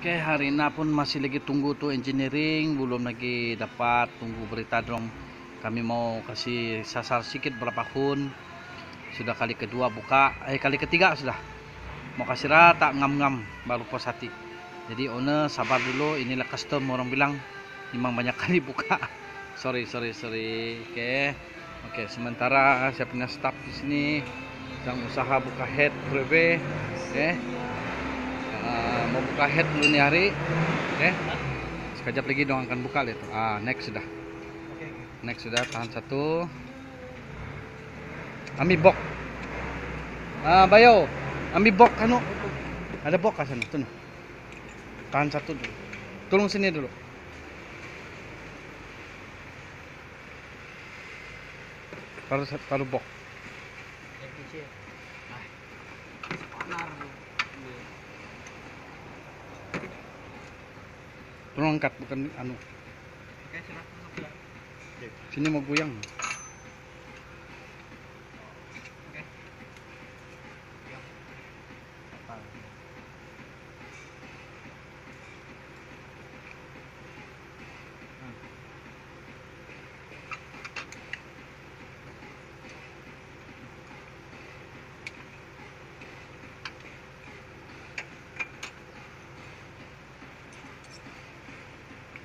Oke, hari ini pun masih lagi tunggu tuh engineering, belum lagi dapat tunggu berita dong. Kami mau kasih sasar sedikit berapa pun. Sudah kali kedua buka, eh kali ketiga sudah. Mau kasih rata ngam-ngam baru puas hati. Jadi owner sabar dulu, inilah custom orang bilang memang banyak kali buka. Sorry, sorry, sorry. Oke. Oke, sementara saya punya staff di sini yang usaha buka head preve. Oke. Uh, mau buka head dulu nih hari oke. Sekejap lagi dong akan buka lihat ah next sudah. Next sudah tahan satu. Ambil bok. Ah bayo. Ambil bok anu. Ada bok sana? Tuh tahan satu dulu. Tolong sini dulu. Taruh taruh bok. Tolong angkat bukan anu. Sini mau goyang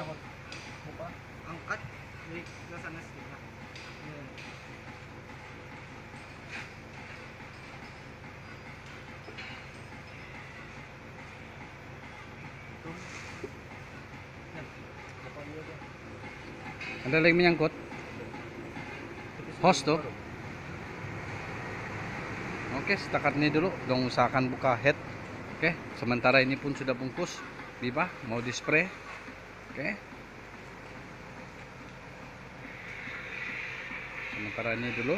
angkat dari ke sana sedikit Ada lagi menyangkut? Host tuh. Oke, setakat ini dulu. Dong usahakan buka head. Oke, sementara ini pun sudah bungkus. Biba mau di spray. Oke. Sementara ini dulu.